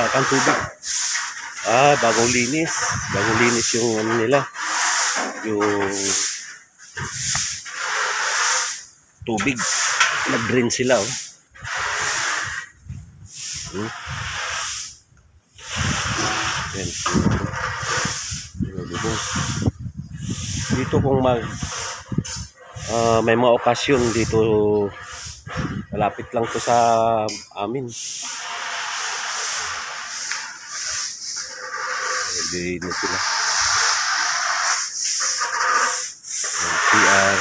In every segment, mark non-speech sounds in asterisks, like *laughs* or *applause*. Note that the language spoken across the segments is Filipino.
Sakang tubig. Ah, bagong linis. Bagong linis yung ano nila. Yung tubig. Nag-drain sila oh. Hmm. Yan. Dito kung mag ah, may mga okasyon dito malapit lang to sa amin. Hindi na sila. Ayan, PR.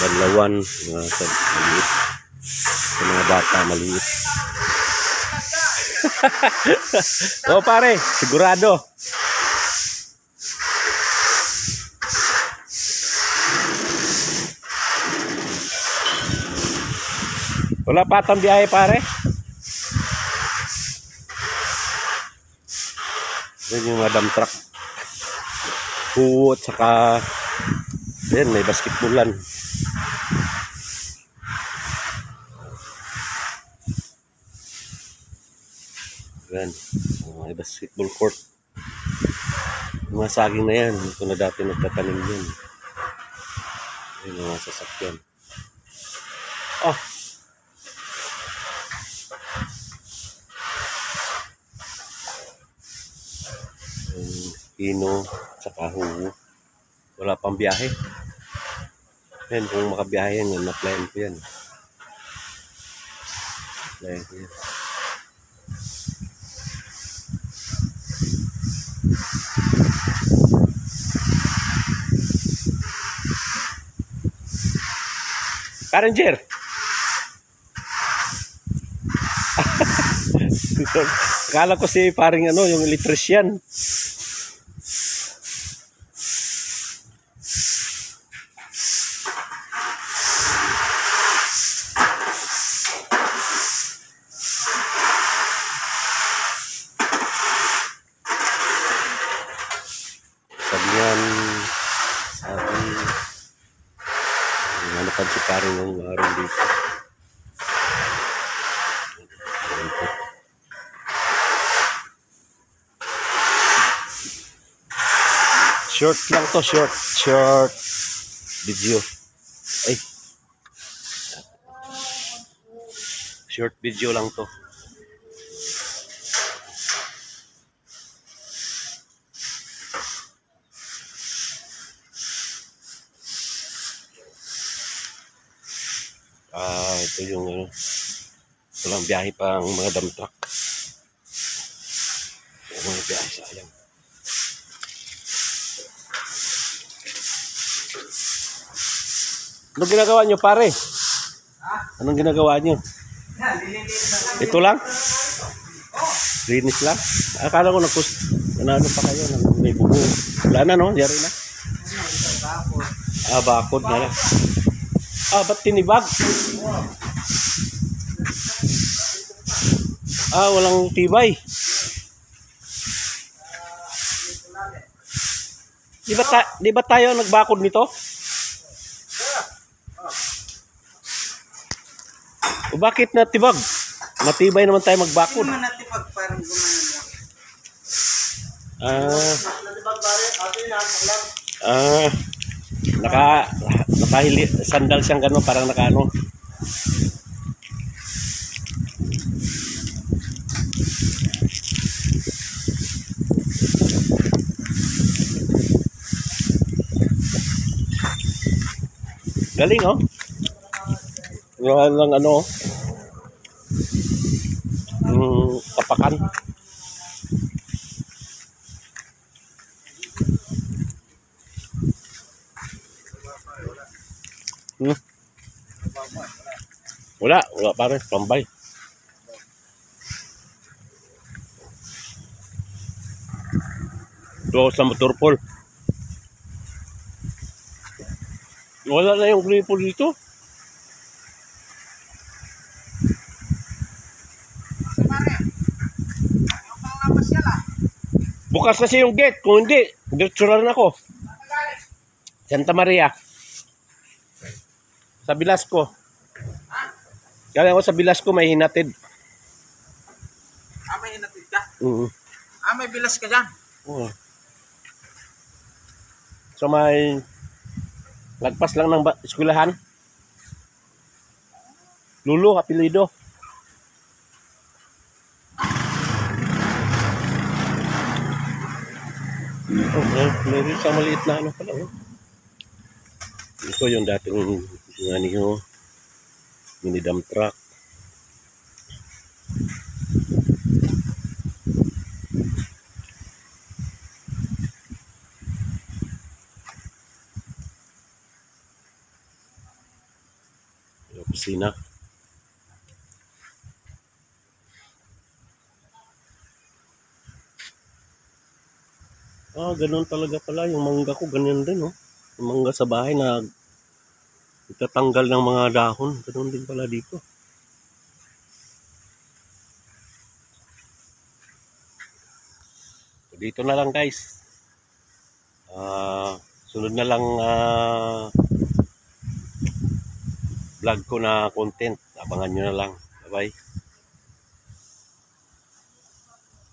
Banlawan, mga sa maliit. Sa mga bata, maliit. *laughs* oh pare, sigurado. Wala pa atang biyahe pare. Yan yung madam truck. Huwot saka Ayan, may basketballan. Ayan, may basketball court. Yung mga saging na yan, ito na dati nagtatanim yan. Ayan, yung mga sasakyan. Oh, yung pino, saka huwo. Wala pang biyahe. Yan, kung makabiyahe yan, na-plan ko yan. Plan ko yan. Karanger! *laughs* Kala ko si paring ano, yung electrician. Paring yung araw dito. Short lang to, short, short video. Ay. Short video lang to. Ah, ito yung ano. Walang biyahe pa ang mga dump truck. Walang biyahe sayang. Anong ginagawa nyo pare? Anong ginagawa nyo? Ito lang? Linis lang? Akala ko nagpus... Ano pa kayo? nang May bubo. Wala na no? Yari na? Ah, bakod na lang. Ah, ba't tinibag? Ah, walang tibay. Di ba, ta- di ba tayo nagbakod nito? O bakit natibag? Matibay naman tayo magbakod. Hindi pag parang gumana lang. Ah. Ah. Naka nakahili sandal siyang gano'n parang nakaano. Galing oh. Yung lang ano oh. Yung kapakan. Wala, wala pare, pambay. Ito sa motor pool. Wala na yung gripo dito. Bukas kasi yung gate. Kung hindi, diretso na ako. Santa Maria. Sa Bilasco. Kaya ako sa bilas ko may hinatid. Ah, may hinatid ka? Oo. Ah, may bilas ka dyan. Oo. So may lagpas lang ng eskwelahan. Lulu, apelido. Okay, meron sa maliit na ano pala. Oh. Ito yung dating ano yung mini dump truck. Opisina. Ah, ganun talaga pala. Yung mangga ko, ganyan din, oh. Yung mangga sa bahay na itatanggal ng mga dahon. Ganun din pala dito. So, dito na lang, guys. Ah, sunod na lang ah, vlog ko na content. Abangan nyo na lang. Bye-bye.